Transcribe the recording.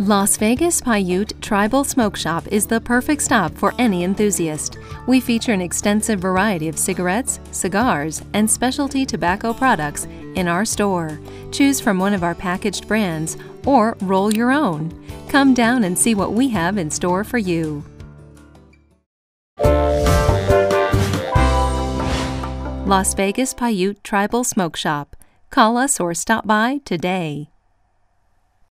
Las Vegas Paiute Tribal Smoke Shop is the perfect stop for any enthusiast. We feature an extensive variety of cigarettes, cigars, and specialty tobacco products in our store. Choose from one of our packaged brands or roll your own. Come down and see what we have in store for you. Las Vegas Paiute Tribal Smoke Shop. Call us or stop by today.